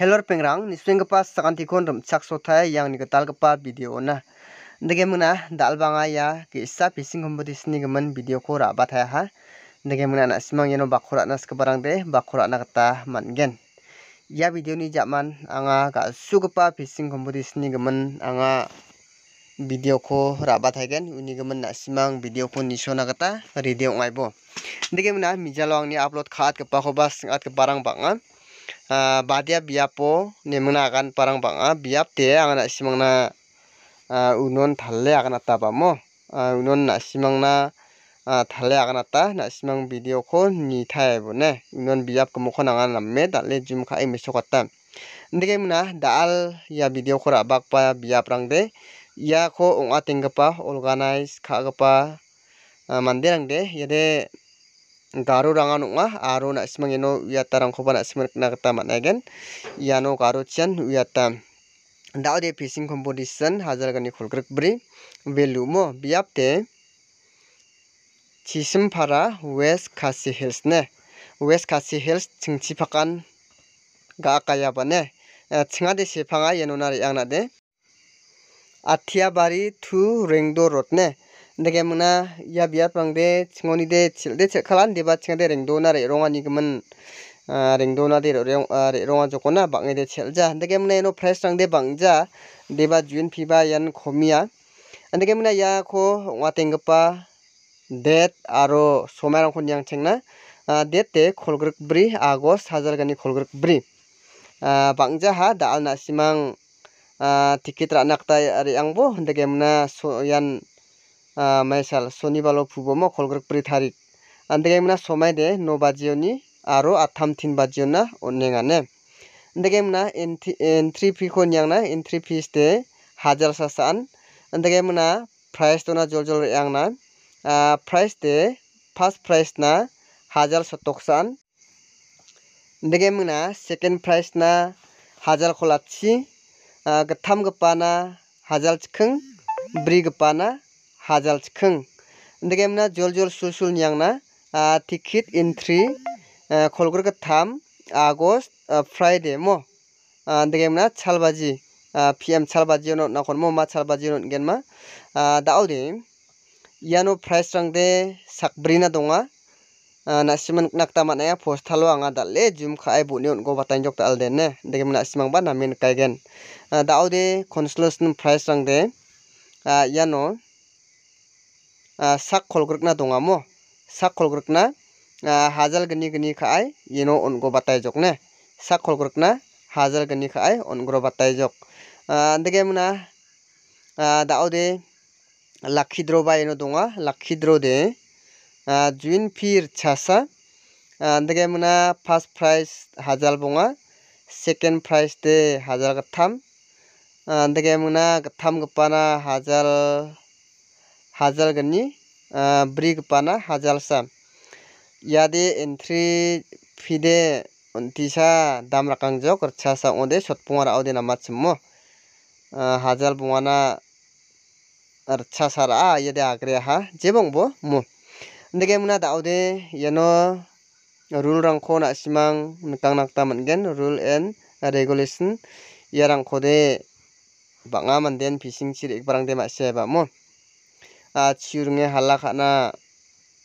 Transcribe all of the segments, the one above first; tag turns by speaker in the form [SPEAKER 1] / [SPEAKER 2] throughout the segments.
[SPEAKER 1] Hello pengrang niswenggipa sakantikon rimchak sotai yang nigitalgipa video-ona. Degemuna dalbanga ya ge·sa fishing competition-ni gimin video-ko ra·batayaha. Degemuna na·simang iano bako ra·na skibarangde bako ra·na gita man·gen. Ia video-ni ja·man anga ga·sugipa fishing competition-ni gimin anga video-ko ra·bataigen uni gimin na·simang video-ko nisona gita ready ong·aibo. Degemuna mijalo angni upload ka·atgipakoba sing·atgiparang bang·a. Uh, badia biapo nemengna akan parang bang·a biap te anga na·simangna uh, unon talle akan ata bamo unon na·simangna uh, talle akan ata na·simang video ko nitai bone unon biap gimikko anga name dal·e zoom ka·e mesokata indike mona da·al ia video ko ra·bakba biaprangde iako ong·atenggipa organize ka·gipa uh, manderangde iade garurangan ong·a aro na·simang iano uiatarangkoba na·siman nikna gita man·aigen iano garochian uiata da·ode fishing competition hajalgani kolgrikbri belumo biapte chisimpara west kasi hills ne. West kasi hills chingchipakan ga·akayabane chingade sepanga ianona re·angnade athiabari to rengdo road Ndake mna ya biap angde chingoni de childe chilkhalan deba chingade rengdona re rongani gimin rengdona de re ronga jokona bange de chelja deke mungna eno fresh rangde bangja deba juin phiba yan khomia deke mungna ia ko onga tengpa det aro somai rangkon yang chengna det te kholgruk bri agos hajar gani kholgruk bri bangja ha dal na simang tikit ra nakta ari angbo deke mungna so yan মাইশাল শনি বালো ফুবম খলগ্রক প্রি থারিক আন্দেগাই মনা সমাই দে ন বাজিও নি আরো আথাম তিন বাজিও না। অনেঙানে আন্দেগাই মনা এন্ট্রি ফি খনিয়াং না এন্ট্রি ফিস দে হাজার সাসান আন্দেগাই মনা প্রাইস তো না জল জল ইয়াং না প্রাইস দে ফার্স্ট প্রাইস না হাজার শতক সান আন্দেগাই মনা সেকেন্ড প্রাইস না হাজার খোলাচ্ছি গথাম গপানা হাজার চিখং ব্রি গপানা hajal khung Ndege mna jol jol sul sul nyangna tikit in 3 kholgur ka tham agost friday mo Ndege mna chalbaji pm chalbaji ono na kon mo ma chalbaji ono ngen ma daudi yano price rang de sakbrina donga nasiman nakta manaya posta lo anga dalle jum khai bu ni on go batain jokta alde ne Ndege mna siman ba namin kaigen daude consolusnum price rang de iano sak kol g r k na dongamo sak kol g r k na hajal gini gini kaai yeno ongo bataijokne sak kol g r k na hazal gini kaai ongro bataijok andege muna daode lakhidro ba yeno donga lakhidro de juin pir chasa andege muna past price hazal bonga second price de hazal gatham andege muna gatham gapana hazal gani bri gipana hajalsa iade entry fee de untisa rakangjok rchasa ong·ode sotponga ra·ode namachimo hajal bongana rchasa ra·a iade agreaha jeba ong·bo mo degemna da·ode iano rule-rangko na·simang nikangna gita man·gen rule and regulation iarangkode bang·a mandean fishing-chi re·giparangde ma·sia-eba mo chiu ringe hala ka·na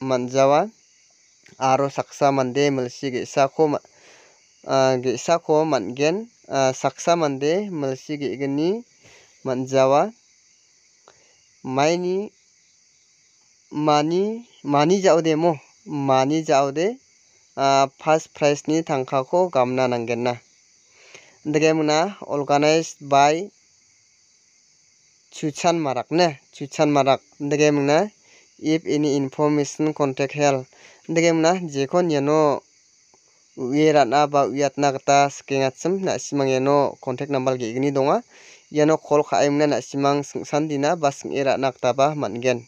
[SPEAKER 1] man·jawa aro saksa mande milsi ge·sako ge·sako man·gen saksa mande milsi ge·gni man·jawa maini, mani mani ja·ode mo. Mani ja·ode first prize ni tangkako gamna nanggenna degemna organized by chuchan marak ne chuchan marak degemna if any information contact help degemna jekon iano ue ra·na ba uiatna gita skengachim na·simang iano contact number ge·gni donga. Iano call ka·emna na·simang sing·sandina ba sing·e ra·na gitaba man·gen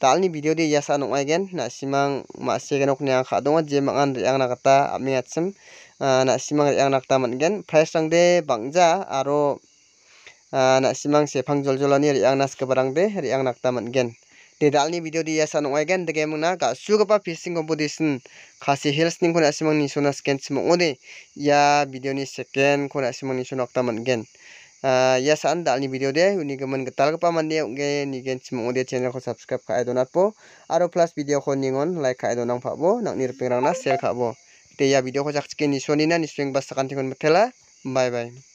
[SPEAKER 1] da·alni video-de ia sa·an ong·aigen na·simang ma·sina nokni ang ka·donga jemangan reangna gita am·engachim na·simang reangna gita man·gen price-rangde bang·ja aro na·simang sepangjoljolani reangna skibarangde reangna gita man·gen te dalni video di yasa nongagen dege mungna ga·sugipa fishing competition kasi hills ningko na·simang nisona sken simong ode. Ia video ni second ko na·simang nisona gita man·gen ia saan dalni video de unigimin gitalgipa mande ong·ge nigen simong ode channel ko subscribe ka·e donatbo aro plus video ko ningon like ka·e donangpabo nangni ripengrangna share ka·bo te ia video ko jakchike nisonina nisrengba sakantikon mitela bye bye